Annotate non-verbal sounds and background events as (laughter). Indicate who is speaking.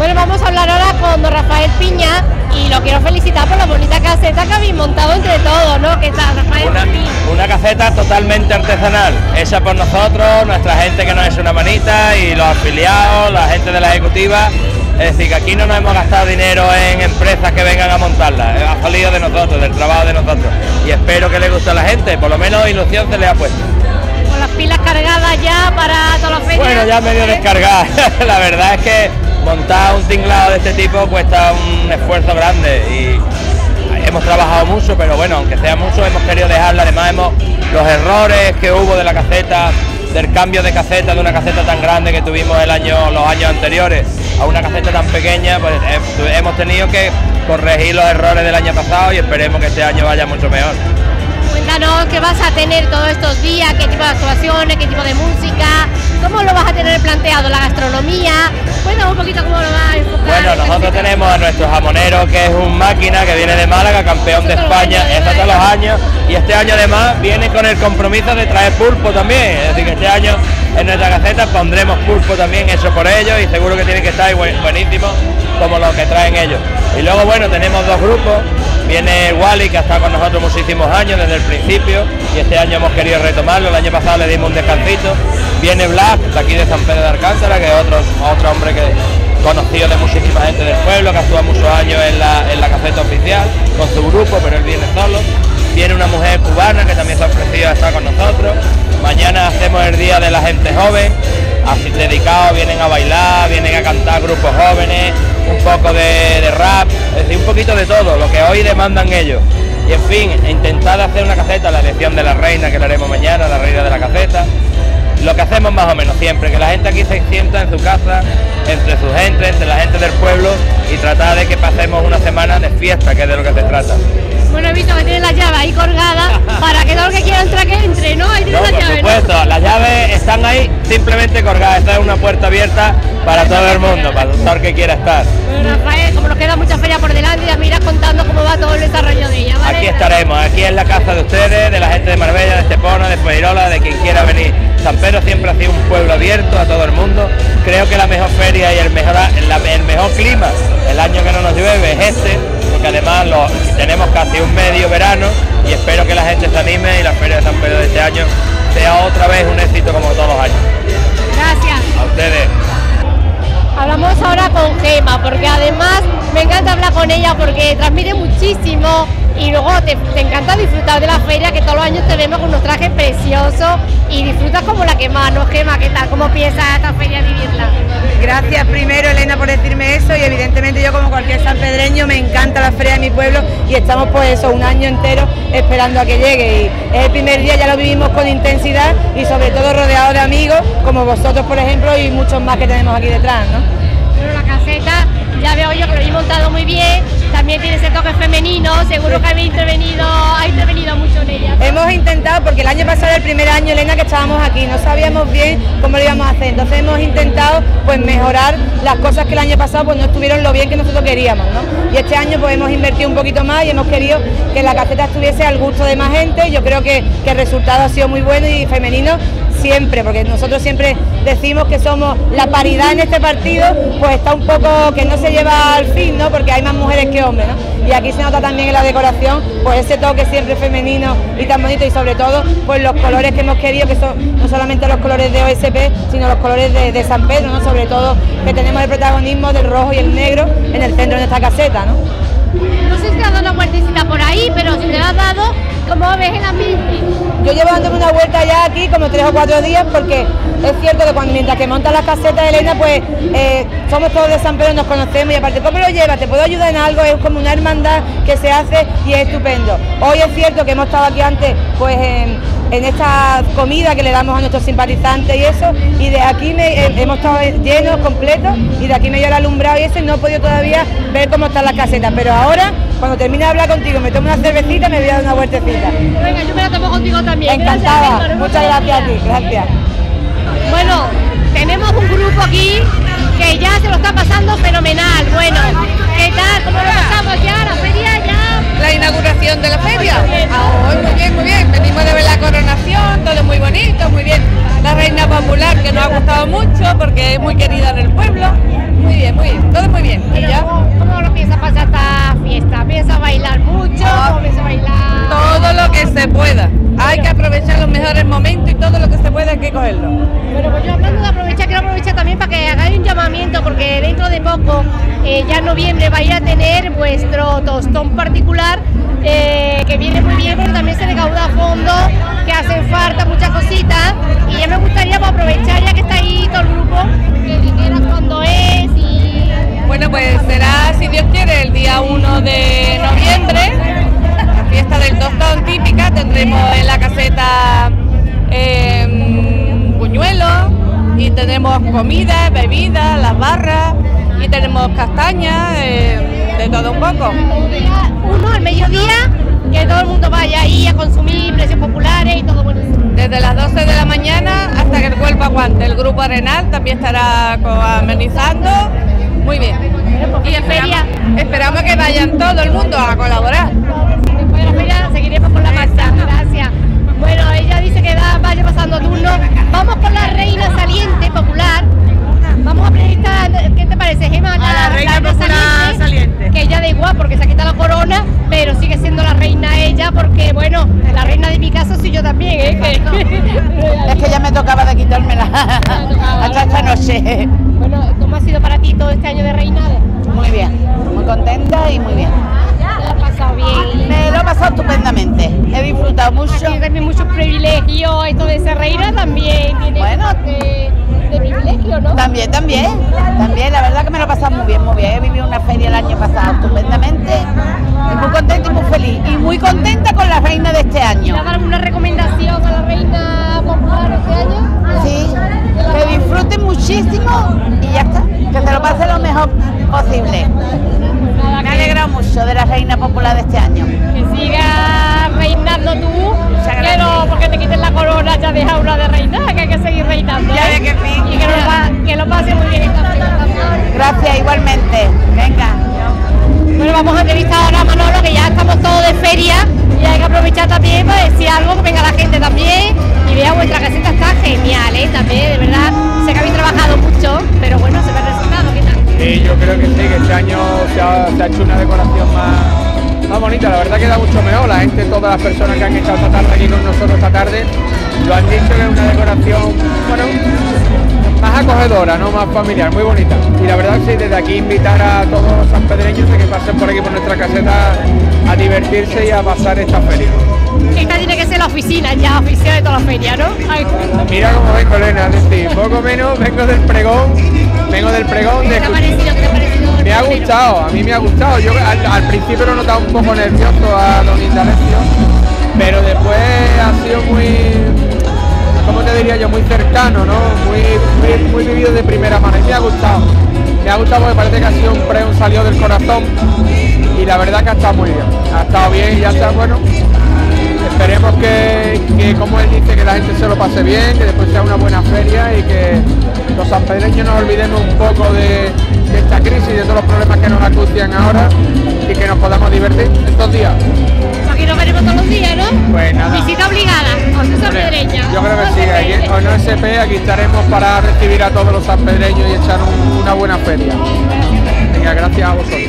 Speaker 1: Bueno, vamos a hablar ahora con don Rafael Piña y lo quiero felicitar por la bonita caseta que habéis montado entre todos, ¿no? Que está Rafael
Speaker 2: Una, una caseta totalmente artesanal, hecha por nosotros, nuestra gente que nos es una manita y los afiliados, la gente de la ejecutiva. Es decir, que aquí no nos hemos gastado dinero en empresas que vengan a montarla, ha salido de nosotros, del trabajo de nosotros. Y espero que le guste a la gente, por lo menos ilusión se le ha puesto.
Speaker 1: Con las pilas cargadas ya para todas las ferias.
Speaker 2: Bueno, ya medio descargada. (laughs) la verdad es que montar un tinglado de este tipo cuesta un esfuerzo grande y hemos trabajado mucho, pero bueno, aunque sea mucho, hemos querido dejarla. Además, hemos los errores que hubo de la caseta, del cambio de caseta, de una caseta tan grande que tuvimos el año, los años anteriores, a una caseta tan pequeña, pues eh, hemos tenido que corregir los errores del año pasado y esperemos que este año vaya mucho mejor.
Speaker 1: Cuéntanos qué vas a tener todos estos días, qué tipo de actuaciones, qué tipo de música, cómo lo vas a tener planteado, la gastronomía. Cuéntanos un poquito cómo lo vas a enfocar.
Speaker 2: Bueno, nosotros tenemos a nuestro jamonero que es un máquina que viene de Málaga, campeón de España, es todos los años, y este año además viene con el compromiso de traer pulpo también, es decir que este año en nuestra caseta pondremos pulpo también hecho por ellos y seguro que tiene que estar buenísimo como los que traen ellos. Y luego bueno, tenemos dos grupos, Viene Wally, que ha estado con nosotros muchísimos años desde el principio y este año hemos querido retomarlo. El año pasado le dimos un descansito. Viene Black, de aquí de San Pedro de Alcántara, que es otro, otro hombre que conocido de muchísima gente del pueblo, que actúa muchos años en la, en la caseta oficial con su grupo, pero él viene solo. Viene una mujer cubana que también se ha ofrecido a estar con nosotros. Mañana hacemos el Día de la Gente Joven, así dedicados, vienen a bailar, vienen a cantar grupos jóvenes, un poco de, rap, es decir, un poquito de todo, lo que hoy demandan ellos. Y en fin, intentar hacer una caseta, la elección de la reina que la haremos mañana, la reina de la caseta. Lo que hacemos más o menos siempre, que la gente aquí se sienta en su casa, entre su gente, entre la gente del pueblo y tratar de que pasemos una semana de fiesta, que es de lo que se trata.
Speaker 1: Bueno, he visto que tiene la llave ahí colgada para que todo el que quiera entrar que entre, ¿no? Ahí tiene
Speaker 2: no,
Speaker 1: la
Speaker 2: por
Speaker 1: llave,
Speaker 2: supuesto, las llaves están ahí simplemente colgadas. Esta es una puerta abierta para todo el mundo, para todo el que quiera estar.
Speaker 1: Bueno, Rafael, como nos queda mucha feria por delante, ya me irás contando cómo va todo el desarrollo de ella, ¿vale?
Speaker 2: Aquí estaremos, aquí es la casa de ustedes, de la gente de Marbella, de Estepona, de Fuengirola, de quien quiera venir. San Pedro siempre ha sido un pueblo abierto a todo el mundo. Creo que la mejor feria y el mejor, el mejor clima, el año que no nos llueve, es este, porque además lo, tenemos casi un medio verano y espero que la gente se anime y la feria de San Pedro de este año sea otra vez un éxito como todos los años.
Speaker 1: Gracias.
Speaker 2: A ustedes.
Speaker 1: Hablamos ahora con Gema, porque además me encanta hablar con ella porque transmite muchísimo y luego te, encanta disfrutar de la feria, que todos los años te vemos con unos trajes preciosos y disfrutas como la que más, ¿no, Gema? ¿Qué tal? ¿Cómo piensas esta feria vivirla?
Speaker 3: Gracias primero Elena por decirme eso y evidentemente yo como cualquier sanpedreño me encanta la feria de mi pueblo y estamos pues eso, un año entero esperando a que llegue y es el primer día ya lo vivimos con intensidad y sobre todo rodeado de amigos como vosotros por ejemplo y muchos más que tenemos aquí detrás, ¿no?
Speaker 1: La veo yo lo habéis montado muy bien, también tiene ese toque femenino, seguro que habéis intervenido, ha intervenido mucho en ella.
Speaker 3: Hemos intentado, porque el año pasado el primer año, Elena, que estábamos aquí, no sabíamos bien cómo lo íbamos a hacer, entonces hemos intentado pues mejorar las cosas que el año pasado pues no estuvieron lo bien que nosotros queríamos, ¿no? Y este año pues hemos invertido un poquito más y hemos querido que la caseta estuviese al gusto de más gente, yo creo que, que el resultado ha sido muy bueno y femenino siempre, porque nosotros siempre decimos que somos la paridad en este partido, pues está un poco que no se lleva al fin, ¿no? Porque hay más mujeres que hombres. Y aquí se nota también en la decoración, pues ese toque siempre femenino y tan bonito y sobre todo, pues los colores que hemos querido, que son no solamente los colores de OSP, sino los colores de, San Pedro, ¿no? Sobre todo que tenemos el protagonismo del rojo y el negro en el centro de esta caseta, ¿no?
Speaker 1: No sé si te has dado una vueltecita por ahí, pero si te la has dado, ¿cómo ves el ambiente?
Speaker 3: Yo llevo dándome una vuelta ya aquí como tres o cuatro días porque es cierto que cuando mientras que monta las casetas Elena, pues eh, somos todos de San Pedro, nos conocemos y aparte, ¿cómo lo llevas? ¿Te puedo ayudar en algo? Es como una hermandad que se hace y es estupendo. Hoy es cierto que hemos estado aquí antes, pues en, en esta comida que le damos a nuestros simpatizantes y eso, y de aquí me, eh, hemos estado llenos, completos, y de aquí me dio el alumbrado y eso, y no he podido todavía ver cómo están las casetas, pero ahora, cuando termine de hablar contigo, me tomo una cervecita, me voy a dar una vueltecita.
Speaker 1: Venga, yo me la tomo contigo también.
Speaker 3: Encantada,
Speaker 1: Gracias,
Speaker 3: muchas gracias a ti, gracias.
Speaker 1: Bueno, tenemos un grupo aquí que ya se lo está pasando fenomenal. Bueno, ¿qué tal? ¿Cómo lo pasamos ya? ¿La feria ya?
Speaker 4: la inauguración de la feria. Ah, muy bien, muy bien. Venimos de ver la coronación, todo muy bonito, muy bien. La reina popular que nos ha gustado mucho porque es muy querida en el pueblo. Muy bien, muy bien, todo muy bien. ¿Y ya?
Speaker 1: ¿Cómo, lo piensa pasar esta fiesta? ¿Piensa bailar mucho? Ah. ¿Cómo piensa bailar? Todo lo que
Speaker 4: se pueda. Hay que aprovechar los mejores momentos y todo lo que se pueda hay que cogerlo.
Speaker 1: Pero pues yo hablando de aprovechar porque dentro de poco, eh, ya en noviembre, vais a tener vuestro tostón particular, eh, que viene muy bien, pero también se recauda a fondo, que hacen falta muchas cositas, y ya me gustaría pues, aprovechar, ya que está ahí todo el grupo, que dijeras cuándo es y...
Speaker 4: Bueno, pues será, si Dios quiere, el día 1 de noviembre, la fiesta del tostón típica, tendremos en la caseta eh, y tenemos comida, bebidas, las barras y tenemos castañas, eh, de todo un poco.
Speaker 1: Uno al mediodía, que todo el mundo vaya ahí a consumir precios populares y todo buenísimo.
Speaker 4: Desde las 12 de la mañana hasta que el cuerpo aguante. El grupo Arenal también estará amenizando. Muy bien. Y esperamos, esperamos que vayan todo el mundo a colaborar.
Speaker 1: Después de la feria seguiremos con la marcha. Gracias. Bueno, ella dice que da, vaya pasando turno. Vamos con la reina saliente popular. Vamos a presentar, ¿qué te parece, Gemma?
Speaker 3: la reina popular saliente.
Speaker 1: Que ella da igual porque se quita la corona, pero sigue siendo la reina ella porque, bueno, la reina de mi casa soy yo también, ¿eh? (laughs)
Speaker 5: Es que ya me tocaba de quitármela (laughs) hasta esta noche.
Speaker 1: bueno, ¿cómo ha sido para ti todo este año de reinado?
Speaker 5: Muy bien, muy contenta y muy bien.
Speaker 1: ¿Te lo has pasado bien?
Speaker 5: Me lo he pasado estupendamente.
Speaker 1: Muchos privilegios, esto de ser reina también tiene
Speaker 5: Bueno.
Speaker 1: de, de privilegio, ¿no?
Speaker 5: También, también, también, la verdad que me lo he pasado muy bien, muy bien. He vivido una feria el año pasado estupendamente y muy contenta y muy feliz. Y muy contenta con la reina de este
Speaker 1: ¿Le
Speaker 5: año.
Speaker 1: Feria y hay que aprovechar también para decir algo, que venga la gente también y vea vuestra caseta, está genial, ¿eh? También, de verdad, sé que habéis trabajado mucho, pero bueno, se ve el resultado, ¿qué tal?
Speaker 6: Sí, yo creo que sí, que este año se ha, hecho una decoración más, más bonita, la verdad queda mucho mejor, la gente, todas las personas que han estado esta tarde aquí con nosotros esta tarde, lo han dicho que es una decoración, bueno, más acogedora, ¿no? Más familiar, muy bonita. Y la verdad sí, desde aquí invitar a todos los sanpedreños a que pasen por aquí por nuestra caseta a divertirse y a pasar esta feria.
Speaker 1: Esta tiene que ser la oficina, ya, oficina de toda la feria, ¿no? Ay,
Speaker 6: Mira cómo vengo, Elena, decir, poco menos vengo del pregón, vengo del pregón de
Speaker 1: ¿Qué te ha parecido? ¿Qué te ha parecido? el
Speaker 6: Me ha gustado, a mí me ha gustado. Yo al, al principio lo he notado un poco nervioso a Don Indalencio, pero después ha sido muy, ¿cómo te diría yo? Muy cercano, ¿no? Muy, muy, muy vivido de primera mano y me ha gustado. Me ha gustado porque parece que ha sido un pregón salió del corazón y la verdad que ha estado muy bien. Ha estado bien y ya está, bueno. Esperemos que, que, como él dice, que la gente se lo pase bien, que después sea una buena feria y que los sanpedreños nos olvidemos un poco de, de esta crisis y de todos los problemas que nos acucian ahora y que nos podamos divertir estos días.
Speaker 1: Aquí nos veremos todos los días, ¿no?
Speaker 6: Pues nada.
Speaker 1: Visita obligada, a su sanpedreña.
Speaker 6: Yo creo que sí, aquí en OSP aquí estaremos para recibir a todos los sanpedreños y echar un- una buena feria. Venga, gracias a vosotros.